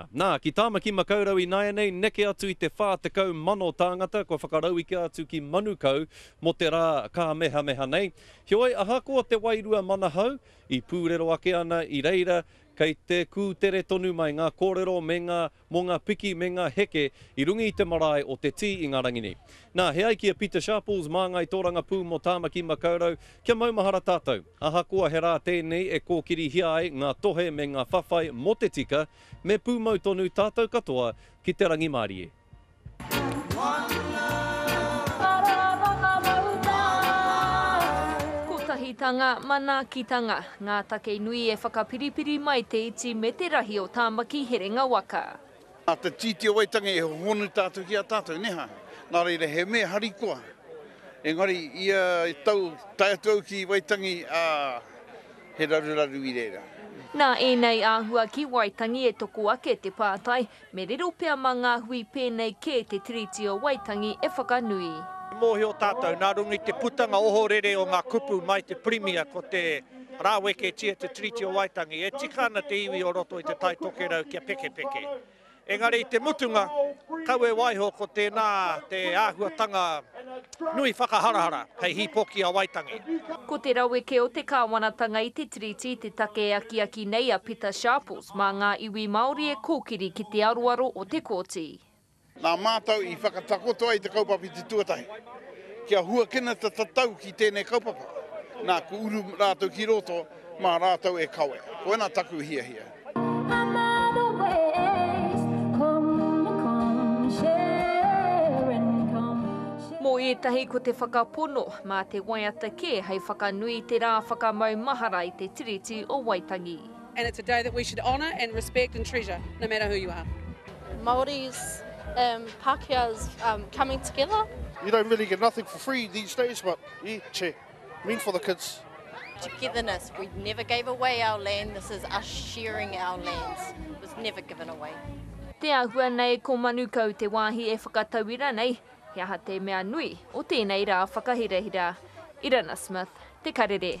Nā, ki Tāmaki Makaurau ināianei, neke atu i te 40 mano tāngata kua whakarauika atu ki Manukau mō te rā kāmehameha nei. Heoi, ahakoa te wairua manahau, i pūrero ake ana i reira, kei te kūtere tonu mai ngā kōrero me ngā mō ngā piki me ngā heke i runga i te marae o Te Tī, Ingarangi nei. Nā, he ai ki a Pita Sharples, māngai tōrangapū mō Tāmaki Makaurau, kia maumahara tātou. Ahakoa he rā tēnei e kōkirihia ai ngā tohe me ngā whawhai mō te tika, me pūmau tonu tātou katoa ki te rangimārie. Kotahitanga, manaakitanga, ngā take nui e whakapiripiri mai te iti me te rahi o Tāmaki Herenga Waka. A te Tīti o Waitangi e hōhonu tātou ki a tātou, nē hā? Nā reira, he mea harikoa. Engari, ia tau, tae atu au ki Waitangi, ā, he raruraru i reira. Nā ēnei āhua ki Waitangi e toko ake te pātai, me riro pea mā ngā hui pēnei kē te Tiriti o Waitangi e whakanui. I mōhio tātou, nā runga i te putanga ohorere o ngā kupu mai te Pirimia ko te. Rāweketia te Tiriti o Waitangi, e tika ana te iwi o roto i Te Tai Tokerau kia pekepeke. Engari i te mutunga, kau e waiho ko tēnā te āhuatanga nui whakaharahara hei hīpoki a Waitangi. Ko te raweke o te kāwanatanga i te Tiriti te take e akiaki nei a Pita Sharples mā ngā iwi Māori e kōkiri ki te aroaro o te Kōti. Nā mātou i whakatakoto ai te kaupapa i te tuatahi, kia huakina te tatau ki tēnei kaupapa, nā, kua uru rātou ki roto, mā rātou e kawe. Koina taku hiahia. Mō ētahi ko te whakapono, mā te waiata kē hei whakanui i te rā whakamau mahara i te Tiriti o Waitangi. And it's a day that we should honour and respect and treasure, no matter who you are. Māoris and Pākehās um, coming together. You don't really get nothing for free these days, but yeah, che, mean for the kids. Togetherness, we never gave away our land, this is us sharing our lands, it was never given away. Te ahua nei ko Manukau te wāhi e whakatauira nei he aha te mea nui o tēnei rā whakahirahira. Irana Smith, Te Karere.